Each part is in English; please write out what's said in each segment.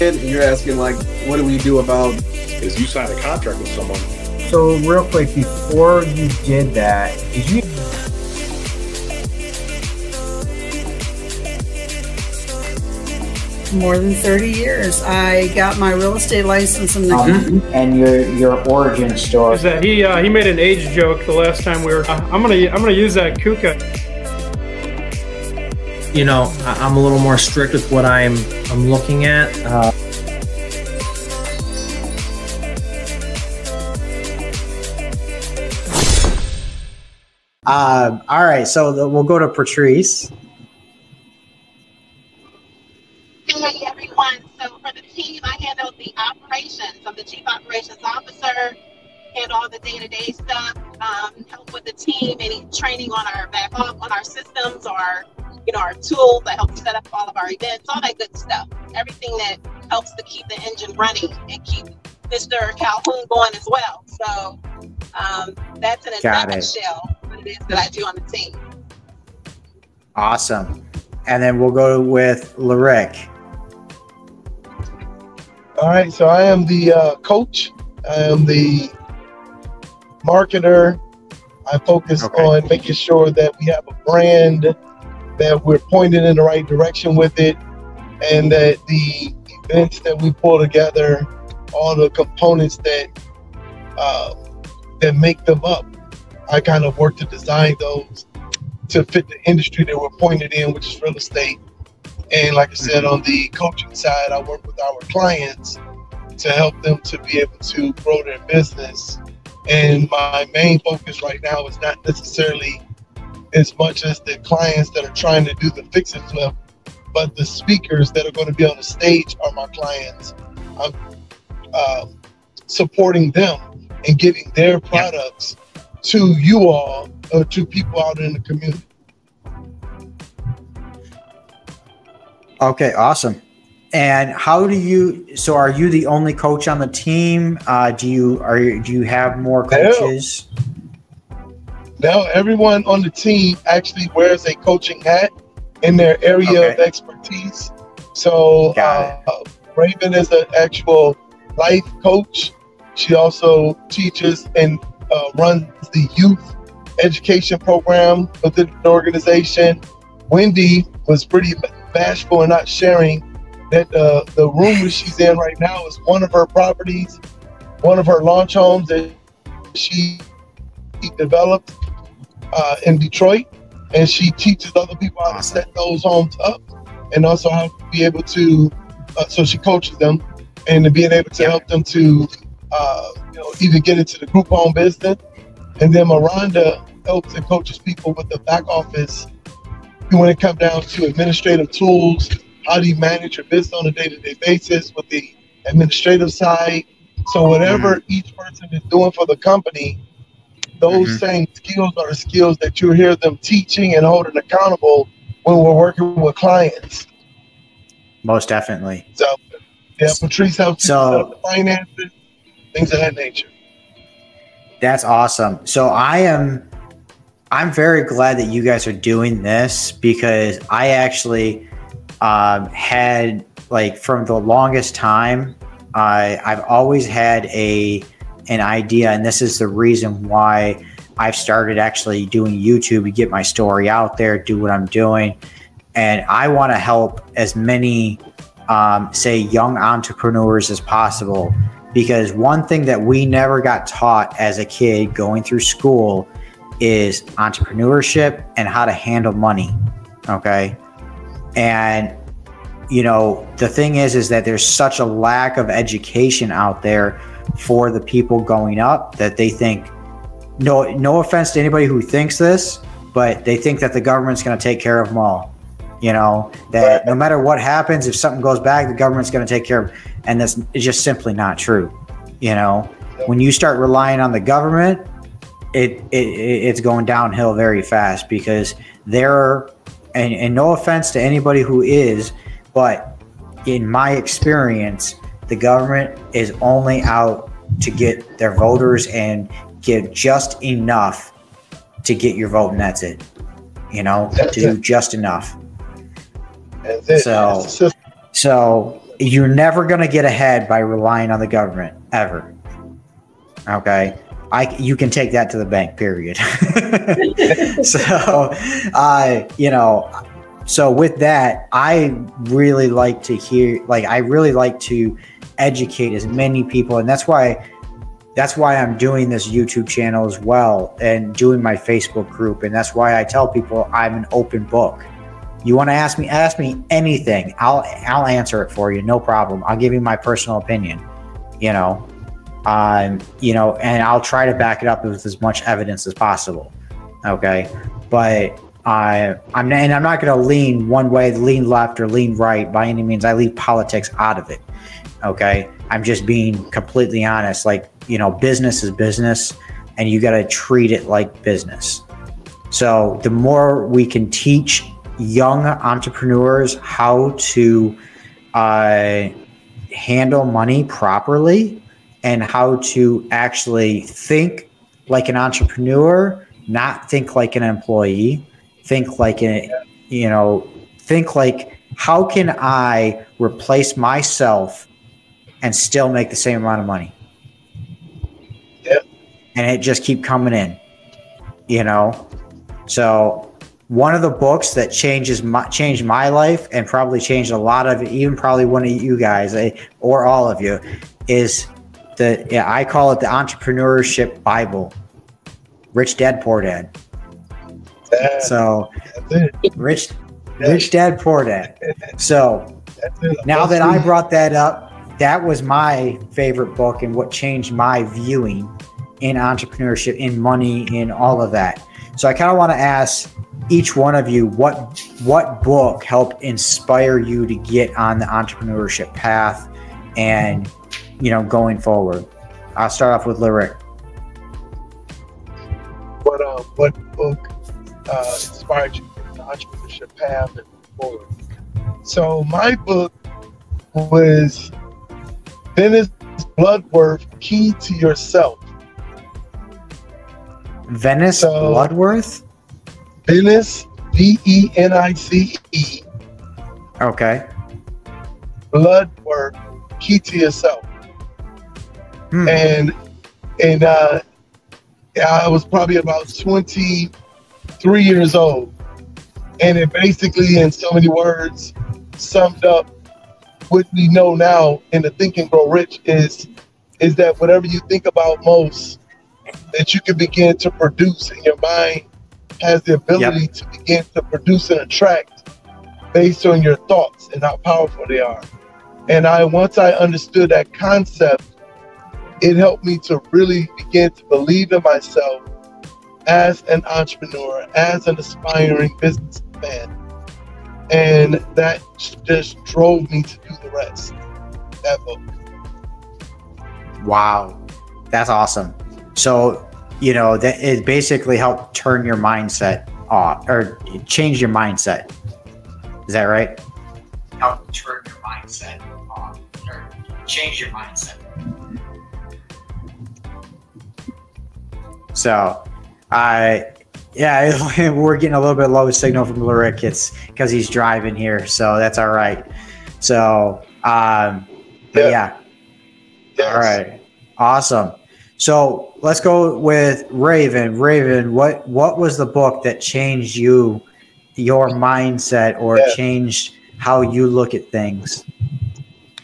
and you're asking like, what do we do about? Is you sign a contract with someone. So real quick, before you did that, did you? More than 30 years. I got my real estate license in the. Um, and your your origin story. Is that he uh, he made an age joke the last time we were. Uh, I'm gonna I'm gonna use that kuka. You know, I- I'm a little more strict with what I'm I'm looking at. Uh, Um, all right, so the, we'll go to Patrice. Hey everyone. So for the team, I handle the operations. I'm the chief operations officer. Handle all the day-to-day stuff. Um, help with the team, any training on our back off on our systems, or you know our tools that help set up all of our events, all that good stuff. Everything that helps to keep the engine running and keep Mr. Calhoun going as well. So um, that's in a Got it. nutshell what it is that I do on the team. Awesome. And then we'll go with Larek. All right, so I am the uh, coach. I am the marketer. I focus Okay. on making sure that we have a brand, that we're pointed in the right direction with it, and that the events that we pull together, all the components that uh, that make them up, I kind of work to design those to fit the industry that we're pointed in, which is real estate. And like I said, on the coaching side, I work with our clients to help them to be able to grow their business. And my main focus right now is not necessarily as much as the clients that are trying to do the fix and flip, but the speakers that are going to be on the stage are my clients. I'm uh, supporting them and getting their products to you all, or to people out in the community. Okay, awesome. And how do you? So, are you the only coach on the team? Uh, do you are you, do you have more No. Now everyone on the team actually wears a coaching hat in their area of expertise. So uh, Raven is an actual life coach. She also teaches and uh, runs the youth education program within the organization. Wendy was pretty bashful in not sharing that uh, the room that she's in right now is one of her properties, one of her launch homes that she developed uh, in Detroit, and she teaches other people how to set those homes up, and also how to be able to. Uh, so she coaches them, and being able to help them to, uh, you know, even get into the group home business, and then Miranda helps and coaches people with the back office when it comes down to administrative tools. How do you manage your business on a day-to-day basis with the administrative side? So whatever each person is doing for the company, those Mhm. same skills are the skills that you hear them teaching and holding accountable when we're working with clients. Most definitely. So, yeah, Patrice helps So- finances, things of that nature. That's awesome. So I am I'm very glad that you guys are doing this because I actually um, had like from the longest time I I've always had a an idea and this is the reason why I've started actually doing YouTube to get my story out there, do what I'm doing. And I want to help as many um, say young entrepreneurs as possible because one thing that we never got taught as a kid going through school is entrepreneurship and how to handle money okay and you know the thing is is that there's such a lack of education out there for the people going up that they think no no offense to anybody who thinks this but they think that the government's going to take care of them all you know? That no matter what happens if something goes back the government's going to take care of and that's just simply not true you know? When you start relying on the government it, it it's going downhill very fast because there are and, and no offense to anybody who is but in my experience the government is only out to get their voters and give just enough to get your vote and that's it you know That's to do just enough. So- so you're never going to get ahead by relying on the government ever. Okay. I, you can take that to the bank, period. so, uh, you know, so with that, I really like to hear, like, I really like to educate as many people. And that's why, that's why I'm doing this YouTube channel as well and doing my Facebook group. And that's why I tell people I'm an open book. You want to ask me, ask me anything. I'll, I'll answer it for you. No problem. I'll give you my personal opinion, you know, um, you know, and I'll try to back it up with as much evidence as possible. Okay, but I, I'm and I'm not going to lean one way, lean left, or lean right by any means. I leave politics out of it. Okay, I'm just being completely honest. Like you know, business is business, and you got to treat it like business. So the more we can teach young entrepreneurs how to uh, handle money properly and how to actually think like an entrepreneur, not think like an employee, think like a, you know, think like how can I replace myself and still make the same amount of money? Yep. And it just keep coming in, you know? So one of the books that changes my, changed my life and probably changed a lot of even probably one of you guys eh, or all of you is the yeah, I call it the entrepreneurship Bible. Rich Dad Poor Dad. So rich rich dad poor dad. So now that I brought that up, that was my favorite book and what changed my viewing in entrepreneurship, in money, in all of that. So I kind of want to ask each one of you what what book helped inspire you to get on the entrepreneurship path and you know going forward. I'll start off with Lyric. what uh, what book uh, inspired you in the entrepreneurship path and forward. So my book was Venice Bloodworth, Key to Yourself. Venice So- Bloodworth. Venice, V E N I C E, Okay. Bloodworth, Key to Yourself. Hmm. and and uh, I was probably about 23 years old, and it basically, in so many words, summed up what we know now in the Think and Grow Rich is is that whatever you think about most, that you can begin to produce, and your mind has the ability to begin to produce and attract based on your thoughts and how powerful they are. And I once I understood that concept it helped me to really begin to believe in myself as an entrepreneur, as an aspiring businessman. And that just drove me to do the rest. That book. Wow, that's awesome. So, you know, that it basically helped turn your mindset off or change your mindset. Is that right? Help turn your mindset off or change your mindset. So, I, yeah, we're getting a little bit low signal from Lyric. It's because he's driving here, so that's all right. So, um, but Yeah. yeah. Yes. All right. Awesome. So let's go with Raven. Raven, what what was the book that changed you, your mindset, or Yeah. changed how you look at things?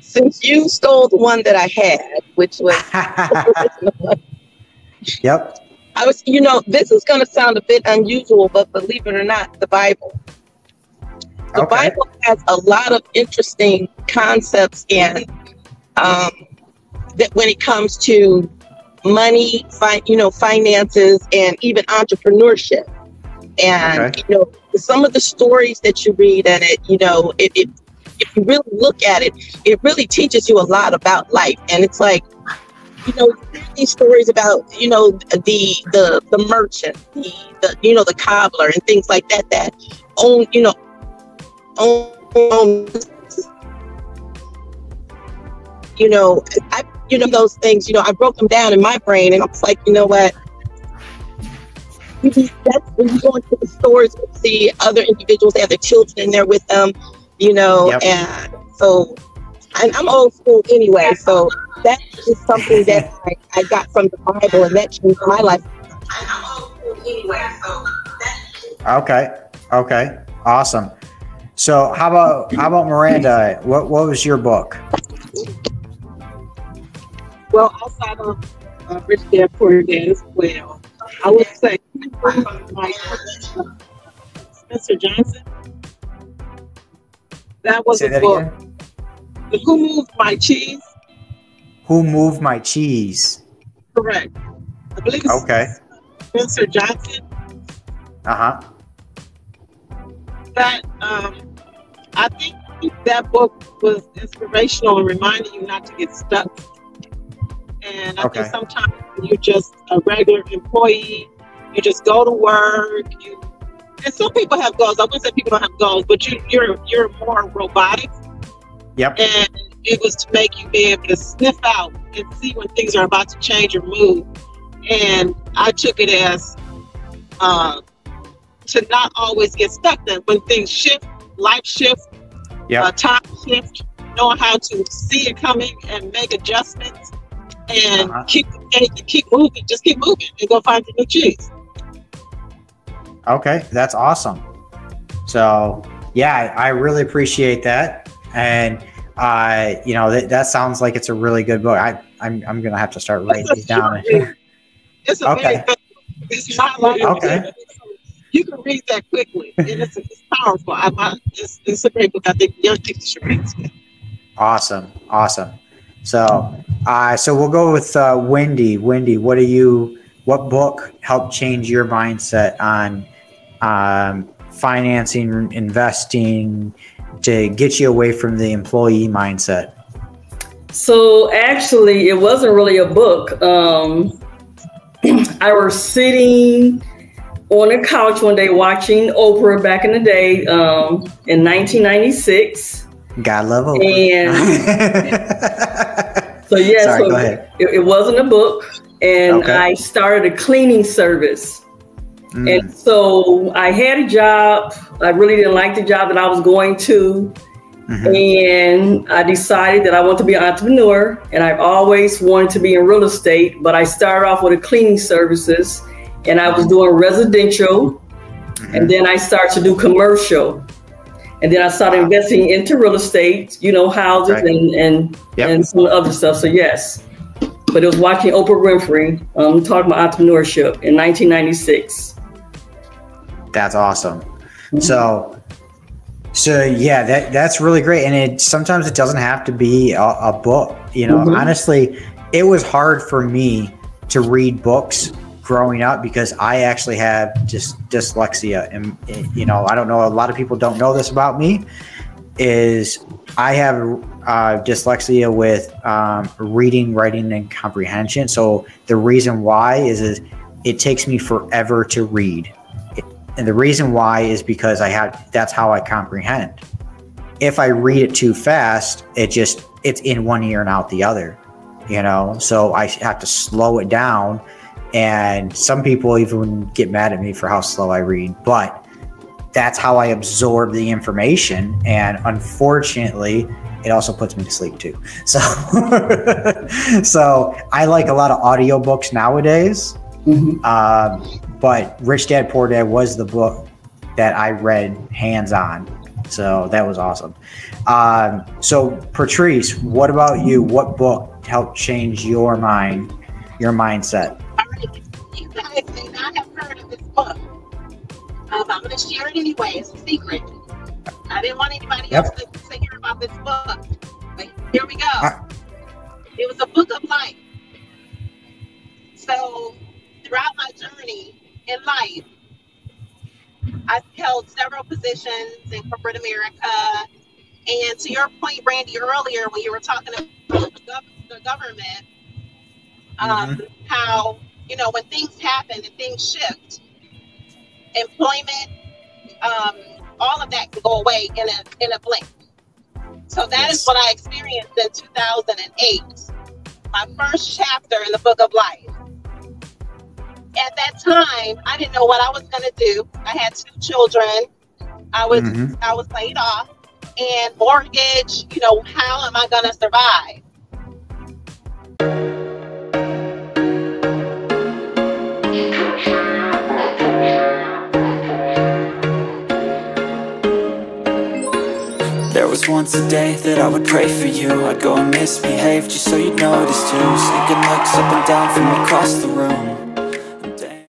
Since you stole the one that I had, which was yep. I was, you know, this is going to sound a bit unusual, but believe it or not, the Bible. The Okay. Bible has a lot of interesting concepts and um, that when it comes to money, fi- you know, finances, and even entrepreneurship. And Okay. you know, some of the stories that you read in it, you know, it, it if you really look at it, it really teaches you a lot about life. And it's like, you know, these stories about, you know, the the the merchant, the, the you know, the cobbler and things like that that own, you know, own, own you know, I you know those things, you know, I broke them down in my brain and I was like, you know what? That's when you go into the stores and see other individuals, they have their children in there with them, you know, Yep. and so and I'm old school anyway, so that's something that I, I got from the Bible, and that changed my life. And I'm old school anyway, so Okay. Okay. Awesome. So how about how about Miranda? What what was your book? Well, outside of uh, Rich Dad Poor Dad as well, I would say my Spencer Johnson. That was Say a that book. again. Who Moved My Cheese? Who moved my cheese? Correct. I believe it's Okay. Spencer Johnson. Uh huh. That um, I think that book was inspirational and reminding you not to get stuck. And I Okay. think sometimes you're just a regular employee, you just go to work. You and some people have goals. I wouldn't say people don't have goals, but you, you're you're more robotic. Yep. And it was to make you be able to sniff out and see when things are about to change or move. And I took it as uh, to not always get stuck. That when things shift, life shift, Yep. uh, time shift, knowing how to see it coming and make adjustments and Uh-huh. keep and keep moving. Just keep moving and go find your new cheese. Okay, that's awesome. So yeah, I I really appreciate that, and uh, you know that that sounds like it's a really good book. I I'm I'm gonna have to start writing these down. It's a Okay. It's not like Okay. You can read that quickly, and it's, it's powerful. I, I, it's, it's a great book. I think young people should read. it. Awesome, awesome. So, uh, so we'll go with uh, Wendy. Wendy, what do you? What book helped change your mindset on um, financing, investing, to get you away from the employee mindset? So actually, it wasn't really a book. Um, I was sitting on a couch one day watching Oprah back in the day um, in 1996. God love Oprah. So yeah, Sorry, so. It, it wasn't a book, and Okay. I started a cleaning service. Mm, And so I had a job. I really didn't like the job that I was going to. mhm. And I decided that I want to be an entrepreneur. And I've always wanted to be in real estate, but I started off with a cleaning services and I was doing residential. And then I started to do commercial. And then I started investing into real estate, you know, houses Right. and, and, Yep. and some other stuff. So, yes. But it was watching Oprah Winfrey um, talking about entrepreneurship in 1996. That's awesome. So, so yeah, that that's really great. And it sometimes it doesn't have to be a, a book. You know, Mhm. honestly, it was hard for me to read books growing up because I actually have just dyslexia, and you know, I don't know. A lot of people don't know this about me. Is I have uh, dyslexia with um, reading, writing, and comprehension. So the reason why is, is it takes me forever to read. And the reason why is because I have that's how I comprehend. If I read it too fast, it just it's in one ear and out the other. You know, so I have to slow it down. And some people even get mad at me for how slow I read, but that's how I absorb the information. And unfortunately, it also puts me to sleep too. So, so I like a lot of audiobooks nowadays. Mhm. Um, but Rich Dad Poor Dad was the book that I read hands on. So that was awesome. Um, so Patrice, what about you? What book helped change your mind, your mindset? All right, you guys may not have heard of this book. Um, I'm going to share it anyway. It's a secret. I didn't want anybody Yep. else to, to hear about this book. But here we go. Ah. It was a book of life. So, throughout my journey in life, I've held several positions in corporate America. And to your point, Randy, earlier when you were talking about the, gov- the government, um, how you know when things happen and things shift, employment, um, all of that can go away in a in a blink. So that is Yes. what I experienced in 2008, my first chapter in the Book of Life. At that time, I didn't know what I was going to do. I had two children. I was Mhm. I was laid off, and mortgage, you know, how am I going to survive? There was once a day that I would pray for you I'd go and misbehave just so you'd notice too Sneaking looks up and down from across the room